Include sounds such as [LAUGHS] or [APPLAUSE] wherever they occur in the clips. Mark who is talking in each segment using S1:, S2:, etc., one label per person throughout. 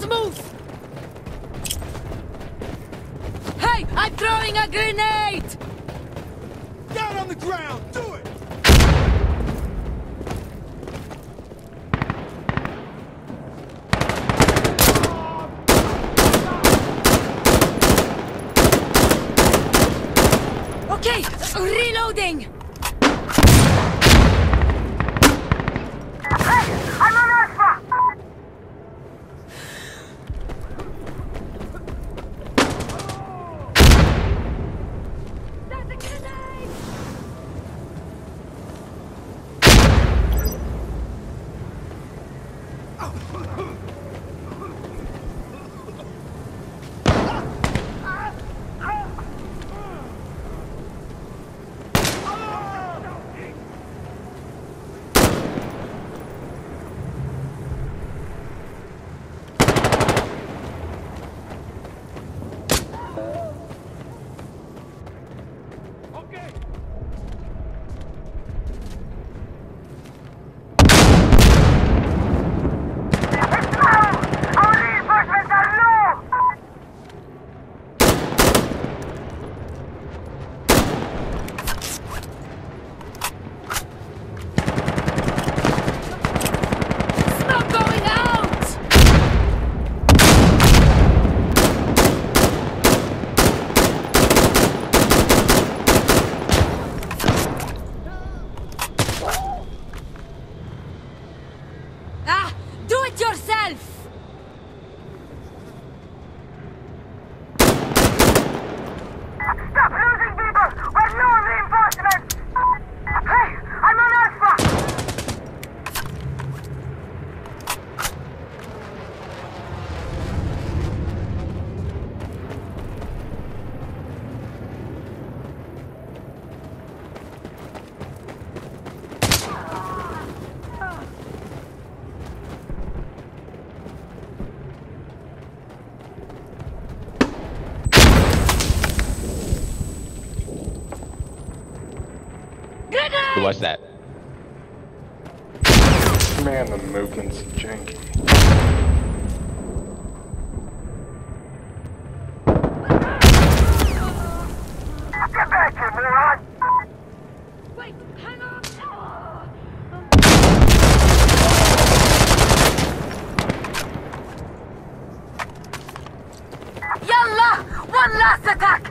S1: let's move! Hey, I'm throwing a grenade!
S2: Down on the ground! Do it!
S1: Okay, reloading!
S3: Who was that?
S4: Man, the movement's janky.
S5: Get back here, moron!
S1: Wait, hang on!
S5: Yalla! One last attack!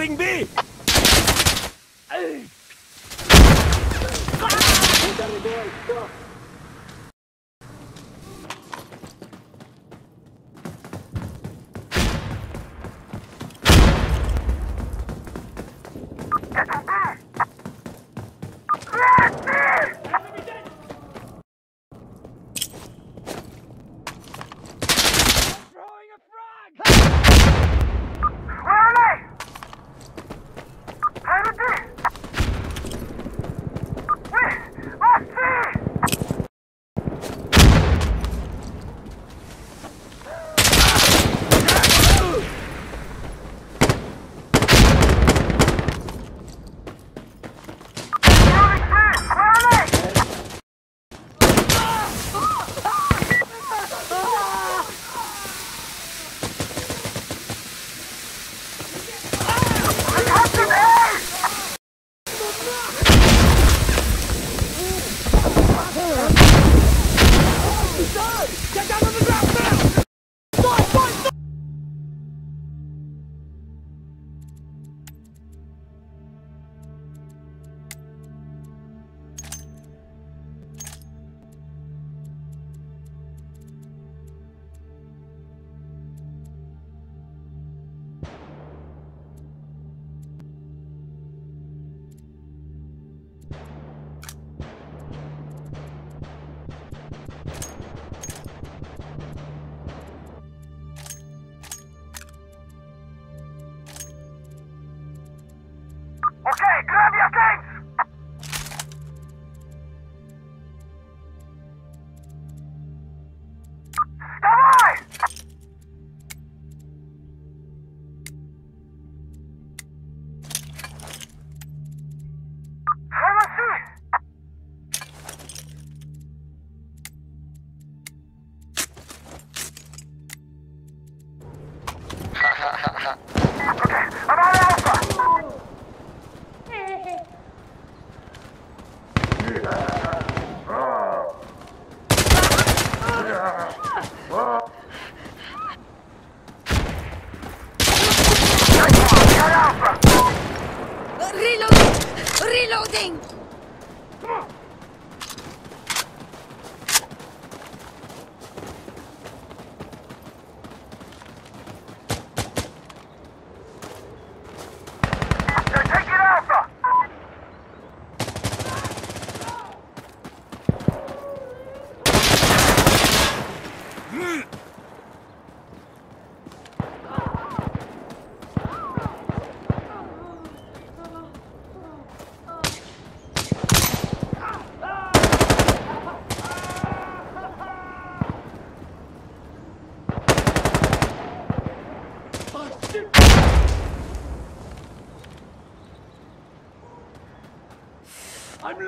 S1: Firing B!
S6: Cargador,
S1: stop!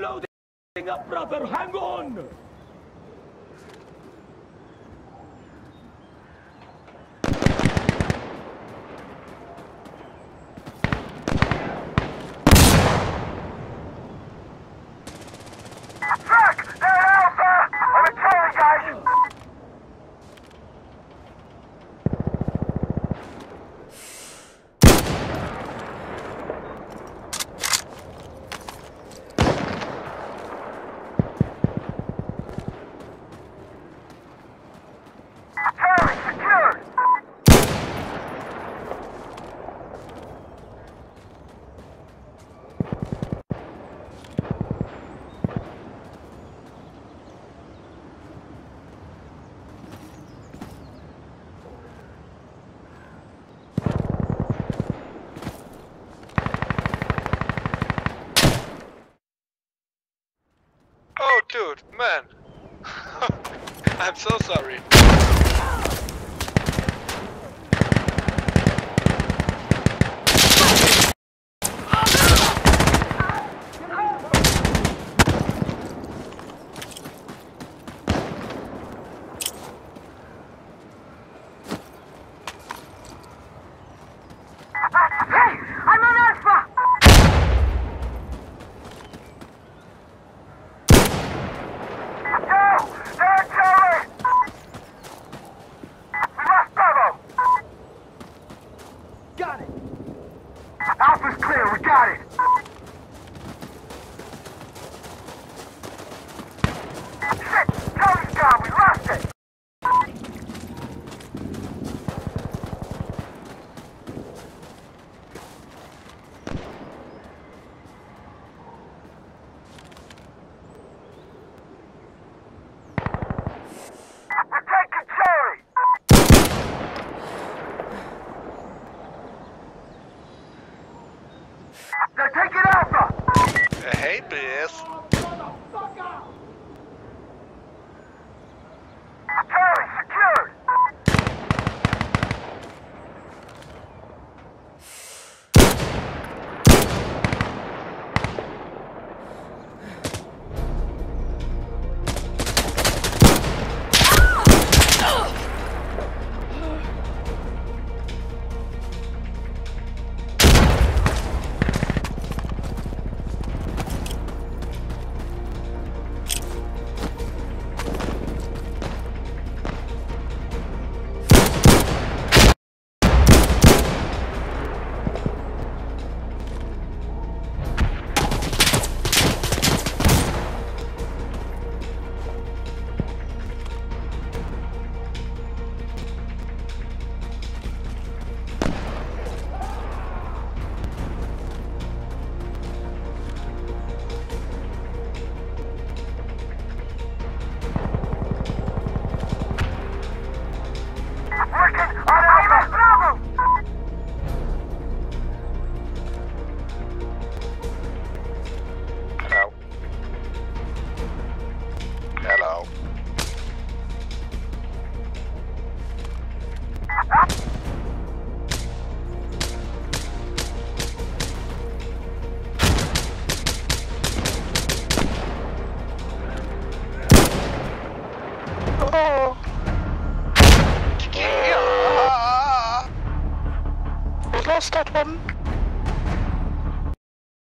S1: Loading up, brother. Hang on.
S2: dude, man. [LAUGHS] I'm so sorry.